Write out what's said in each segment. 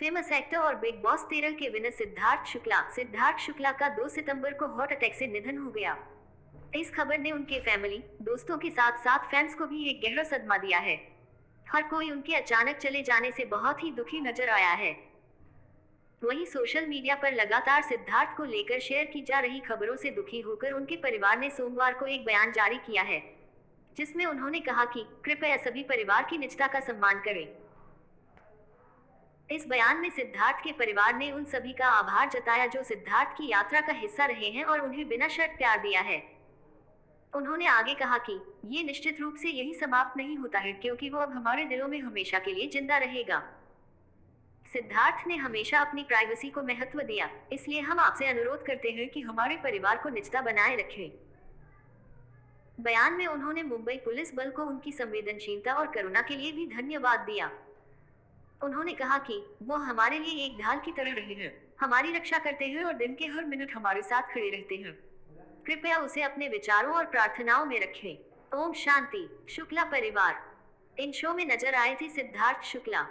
Famous actor और Bigg Boss तेरह के विनर सिद्धार्थ शुक्ला। सिद्धार्थ शुक्ला का 2 सितंबर को हार्ट अटैक से निधन हो गया। इस खबर ने उनके फैमिली दोस्तों के साथ साथ फैंस को भी एक गहरा सदमा दिया है। हर कोई उनके अचानक चले जाने से बहुत ही दुखी नज़र आया है। वहीं सोशल मीडिया पर लगातार सिद्धार्थ को लेकर शेयर की जा रही खबरों से दुखी होकर उनके परिवार ने सोमवार को एक बयान जारी किया है, जिसमें उन्होंने कहा कि, कृपया सभी परिवार की निजता का सम्मान करें। इस बयान में सिद्धार्थ के परिवार ने उन सभी का आभार जताया जो सिद्धार्थ की यात्रा का हिस्सा रहे हैं और उन्हें बिना शर्त प्यार दिया है। उन्होंने आगे कहा कि ये निश्चित रूप से यही समाप्त नहीं होता है क्योंकि वो अब हमारे दिलों में हमेशा के लिए ज़िंदा रहेगा। सिद्धार्थ ने हमेशा अपनी प्राइवेसी को महत्व दिया, इसलिए हम आपसे अनुरोध करते हैं कि हमारे परिवार को निजता बनाए रखें। बयान में उन्होंने मुंबई पुलिस बल को उनकी संवेदनशीलता और करुणा के लिए भी धन्यवाद दिया। उन्होंने कहा कि वो हमारे लिए एक ढाल की तरह रहे हैं। हमारी रक्षा करते हैं और दिन के हर मिनट हमारे साथ खड़े रहते हैं। कृपया उसे अपने विचारों और प्रार्थनाओं में रखें। ओम शांति, शुक्ला परिवार। इन शो में नज़र आए थे सिद्धार्थ शुक्ला।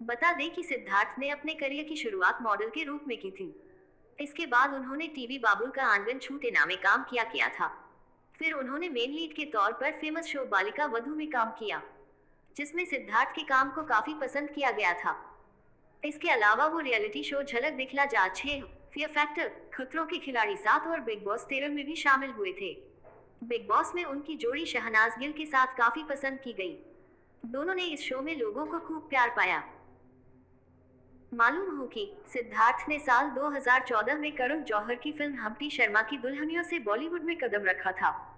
बता दें कि सिद्धार्थ ने अपने करियर की शुरुआत मॉडल के रूप में की थी। इसके बाद उन्होंने टीवी बाबुल का आँगन छूटे नामे काम किया किया था। फिर उन्होंने मेन लीड के तौर पर फ़ेमस शो बालिका वधु में काम किया। जिसमें सिद्धार्थ के काम को काफ़ी पसंद किया गया था। इसके अलावा वो रियलिटी शो झलक दिखला जा छे। फियर फैक्टर खतरों के खिलाड़ी सात और बिग बॉस तेरह में भी शामिल हुए थे। बिग बॉस में उनकी जोड़ी शहनाज गिल के साथ काफ़ी पसंद की गई। दोनों ने इस शो में लोगों को खूब प्यार पाया। मालूम हो कि सिद्धार्थ ने साल 2014 में करण जौहर की फ़िल्म हम्टी शर्मा की दुल्हनियों से बॉलीवुड में कदम रखा था।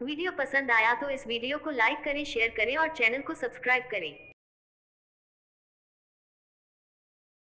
वीडियो पसंद आया तो इस वीडियो को लाइक करें, शेयर करें और चैनल को सब्सक्राइब करें।